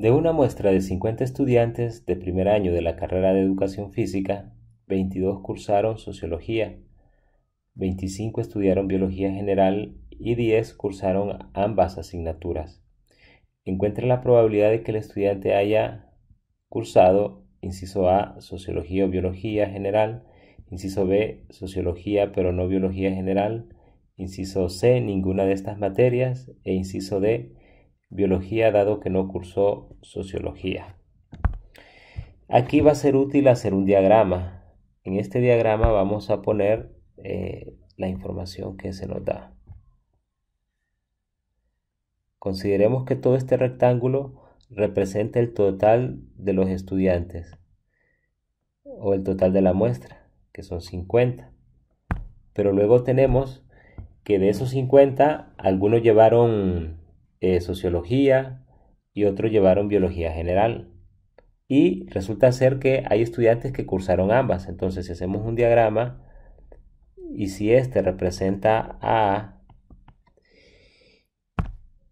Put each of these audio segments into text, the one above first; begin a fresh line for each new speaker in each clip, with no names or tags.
De una muestra de 50 estudiantes de primer año de la carrera de Educación Física, 22 cursaron Sociología, 25 estudiaron Biología General y 10 cursaron ambas asignaturas. Encuentre la probabilidad de que el estudiante haya cursado, inciso A, Sociología o Biología General, inciso B, Sociología pero no Biología General, inciso C, ninguna de estas materias e inciso D, biología dado que no cursó sociología. Aquí va a ser útil hacer un diagrama. En este diagrama vamos a poner eh, la información que se nos da. Consideremos que todo este rectángulo representa el total de los estudiantes o el total de la muestra, que son 50. Pero luego tenemos que de esos 50, algunos llevaron eh, sociología y otros llevaron biología general. Y resulta ser que hay estudiantes que cursaron ambas. Entonces, si hacemos un diagrama y si este representa A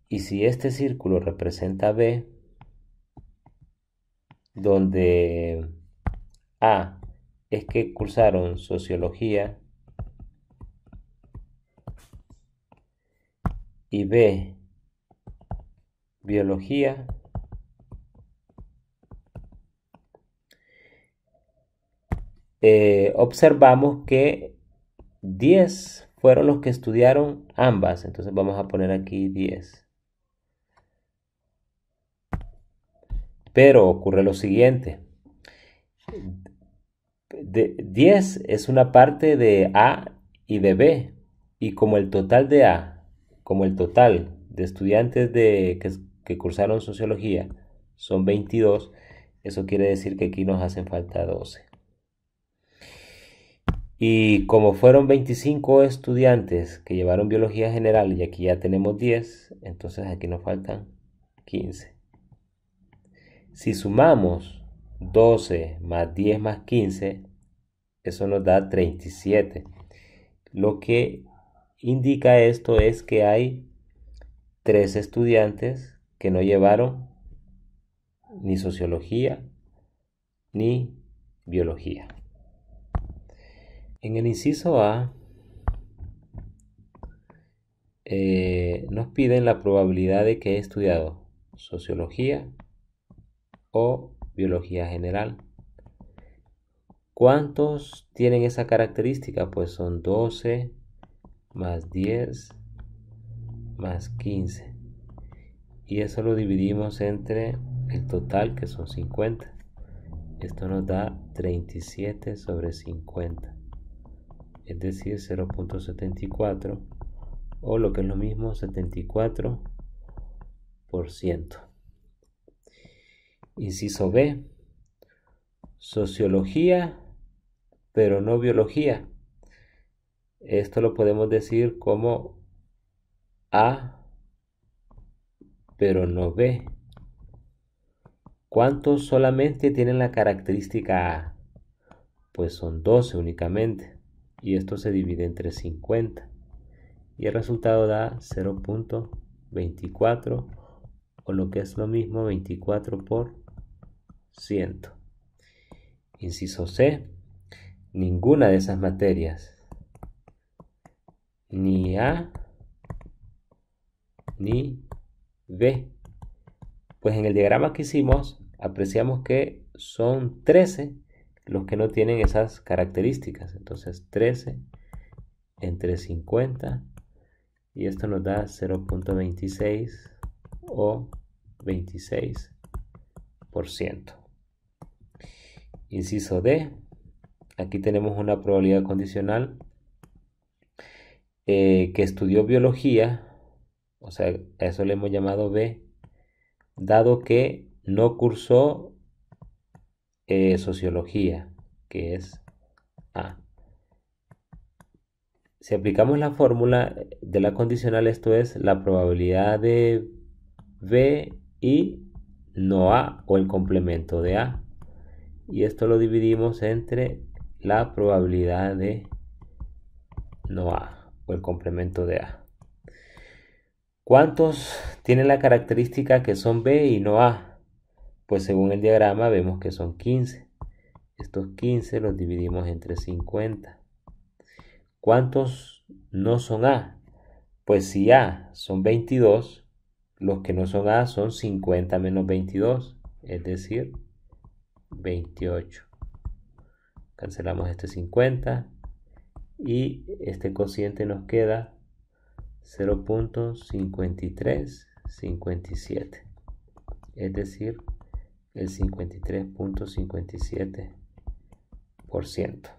y si este círculo representa B, donde A es que cursaron sociología y B biología, eh, observamos que 10 fueron los que estudiaron ambas. Entonces vamos a poner aquí 10. Pero ocurre lo siguiente. 10 es una parte de A y de B. Y como el total de A, como el total de estudiantes de, que, que cursaron sociología son 22, eso quiere decir que aquí nos hacen falta 12. Y como fueron 25 estudiantes que llevaron biología general y aquí ya tenemos 10, entonces aquí nos faltan 15. Si sumamos 12 más 10 más 15, eso nos da 37. Lo que indica esto es que hay tres estudiantes que no llevaron ni sociología ni biología. En el inciso A eh, nos piden la probabilidad de que he estudiado sociología o biología general. ¿Cuántos tienen esa característica? Pues son 12 más 10 más 15 y eso lo dividimos entre el total que son 50 esto nos da 37 sobre 50 es decir 0.74 o lo que es lo mismo 74 por ciento. Inciso B sociología pero no biología. Esto lo podemos decir como A pero no B. ¿Cuántos solamente tienen la característica A? Pues son 12 únicamente. Y esto se divide entre 50. Y el resultado da 0.24 o lo que es lo mismo 24 por ciento. Inciso C. Ninguna de esas materias. Ni A ni B. Pues en el diagrama que hicimos apreciamos que son 13 los que no tienen esas características. Entonces 13 entre 50 y esto nos da 0.26 o 26%. Inciso D. Aquí tenemos una probabilidad condicional eh, que estudió biología o sea, a eso le hemos llamado B, dado que no cursó eh, sociología, que es A. Si aplicamos la fórmula de la condicional, esto es la probabilidad de B y no A o el complemento de A. Y esto lo dividimos entre la probabilidad de no A o el complemento de A. ¿Cuántos tienen la característica que son B y no A? Pues según el diagrama vemos que son 15. Estos 15 los dividimos entre 50. ¿Cuántos no son A? Pues si A son 22, los que no son A son 50 menos 22, es decir, 28. Cancelamos este 50 y este cociente nos queda 0.5357, es decir, el 53.57%.